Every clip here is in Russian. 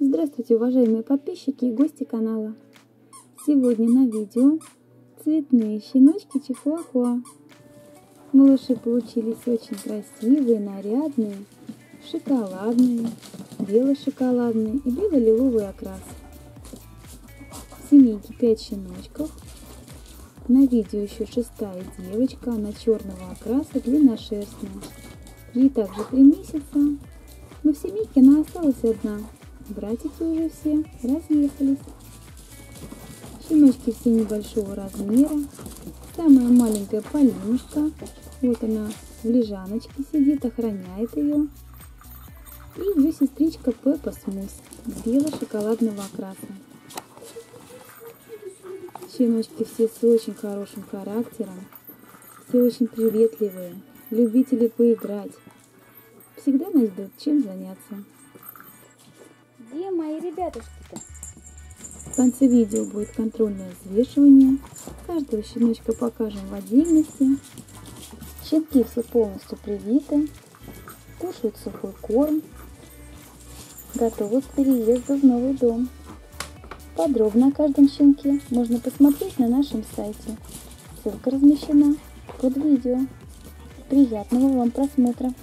Здравствуйте, уважаемые подписчики и гости канала! Сегодня на видео цветные щеночки чихуахуа. Малыши получились очень красивые, нарядные, шоколадные, бело-шоколадные и бело-лиловый окрас. В семейке 5 щеночков. На видео еще шестая девочка, она черного окраса, длинношерстная. Ей также 3 месяца, но в семейке она осталась одна. Братики уже все разъехались. Щеночки все небольшого размера. Самая маленькая Полинушка. Вот она в лежаночке сидит, охраняет ее. И ее сестричка Пеппа Смус бело-шоколадного окраса. Щеночки все с очень хорошим характером. Все очень приветливые, любители поиграть. Всегда найдут чем заняться. Где мои ребятушки-то? В конце видео будет контрольное взвешивание. Каждого щеночка покажем в отдельности. Щенки все полностью привиты. Кушают сухой корм. Готовы к переезду в новый дом. Подробно о каждом щенке можно посмотреть на нашем сайте. Ссылка размещена под видео. Приятного вам просмотра!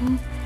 嗯。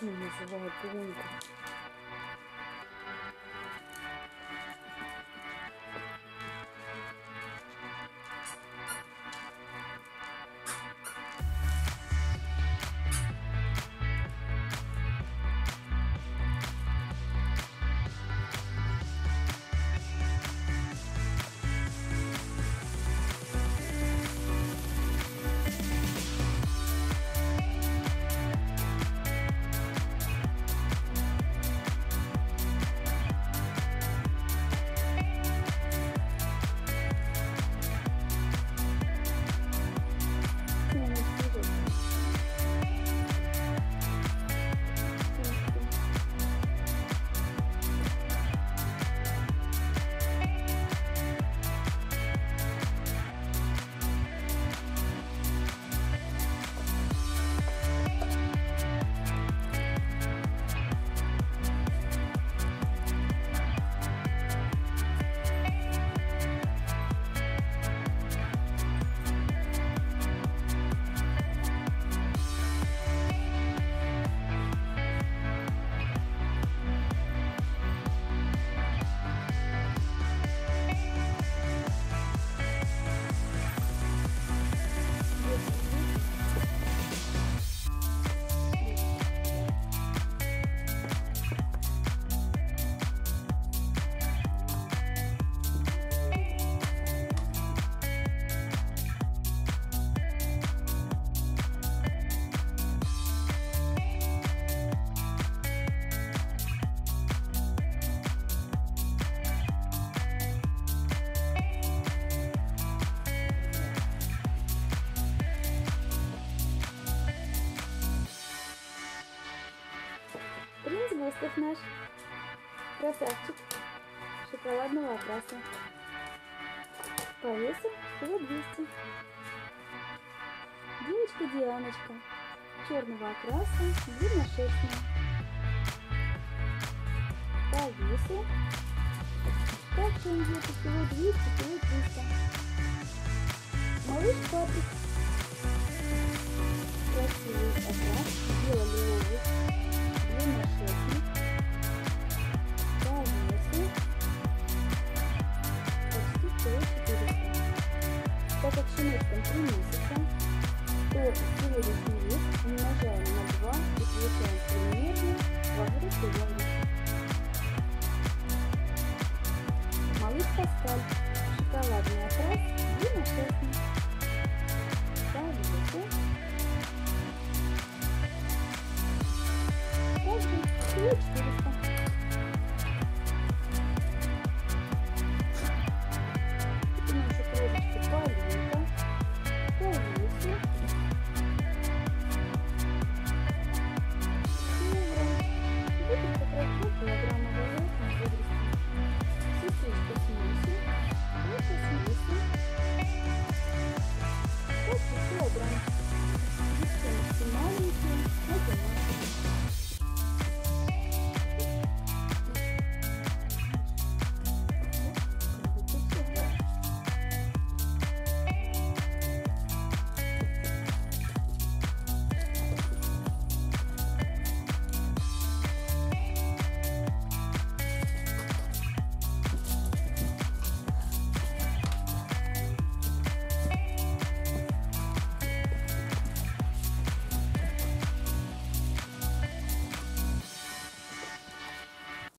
你的时候还多一个 Принц Густав наш. Красавчик. Шоколадного окраса. По весу кило 200. Девочка Дианочка. Черного окраса, длинношерстная. По весу также он где-то кило 200, кило 300. Малыш Патрик. Красивый окрас, бело-лиловый так как суммистом 3 месяца, то сегодняшний вес умножаем на 2 и получаем примерно 2 градуса Малыш Паскаль. Шоколадный окрас 2 на 6. Также всего 400